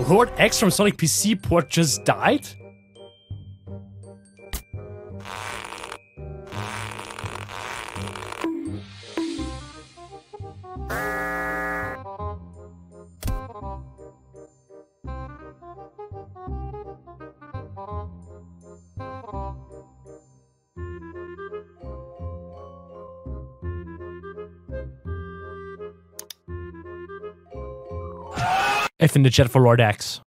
Lord X from Sonic PC port just died? F in the chat for Lord X.